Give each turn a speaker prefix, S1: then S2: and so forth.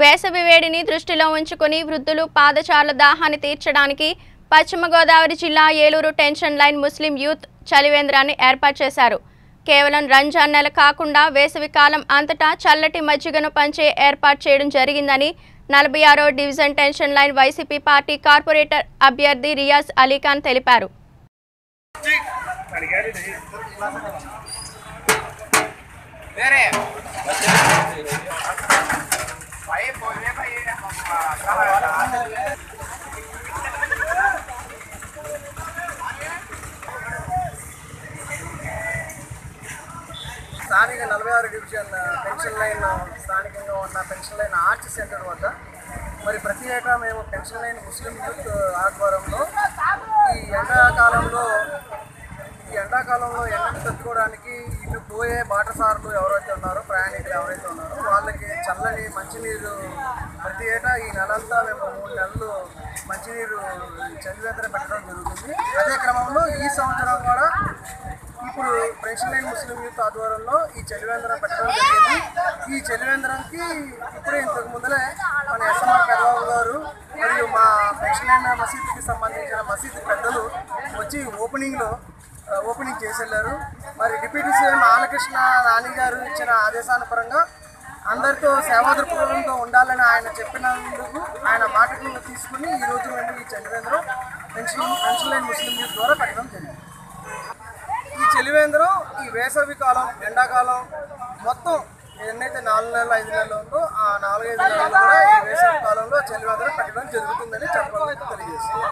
S1: వేసవి వేడిని దృష్టిలో ఉంచుకుని వృద్ధులు పాదచారుల దాహాన్ని తీర్చడానికి పశ్చిమ గోదావరి జిల్లా Eluru tension line Muslim youth చలివేంద్రాన్ని ఏర్పాటు చేశారు. కేవలం రంజాన్ నెల కాకుండా వేసవి కాలం అంతటా చల్లటి మజ్జిగను పంచే ఏర్పాటు చేయడం జరిగిందని నలభై ఆరో division tension line YCP party corporator అభ్యర్థి రియాజ్ అలీఖాన్ తెలిపారు.
S2: స్థానిక నలభై ఆరు డివిజన్ పెన్షన్ లైన్ స్థానికంగా ఉన్న పెన్షన్ లైన్ ఆర్చ్ సెంటర్ వద్ద. మరి ప్రతి ఏటా మేము పెన్షన్ లైన్ ముస్లిం యూత్ ఆధ్వర్యంలో ఈ ఎండాకాలంలో ఈ ఎండాకాలంలో ఎండను తట్టుకోవడానికి ఇటు పోయే బాటసారులు ఎవరైతే ఉన్నారో ప్రయాణికులు ఎవరైతే ఉన్నారో వాళ్ళకి చల్లని మంచినీరు ప్రతి ఏటా ఈ నెలంతా మేము మూడు నెలలు మంచినీరు చలివేంద్ర పెట్టడం జరుగుతుంది. అదే క్రమంలో ఈ సంవత్సరం కూడా ఇప్పుడు పెన్షన్ లైన్ ముస్లిం యూత్ ఆధ్వర్యంలో ఈ చలివేంద్రం పెట్టడం జరిగింది. ఈ చలివేంద్రంకి ఇప్పుడే ఇంతకు ముందలే మన ఎస్ఎంఆర్ పెద్దబాబు గారు మరియు మా పెన్షన్ లైన్ మసీదుకి సంబంధించిన మసీదు పెద్దలు వచ్చి ఓపెనింగ్లో ఓపెనింగ్ చేసి వెళ్ళారు. మరి డిప్యూటీ సీఎం ఆలకృష్ణ నాని గారు ఇచ్చిన ఆదేశానుపరంగా అందరితో సేవాదృక్పథంతో ఉండాలని ఆయన చెప్పినందుకు ఆయన మాటకు తీసుకుని ఈ రోజు నుండి ఈ చలివేంద్రం పెన్షన్ పెన్షన్ ముస్లిం యూత్ ద్వారా పెట్టడం జరిగింది. ఈ చలివేంద్రం ఈ వేసవి కాలం ఎండాకాలం మొత్తం ఎన్నైతే నాలుగు నెలలు ఐదు నెలలు ఉందో ఆ నాలుగైదు నెలలు కూడా ఈ వేసవి కాలంలో చలివేంద్రం పెట్టడం జరుగుతుందని చెప్పడం తెలియజేస్తుంది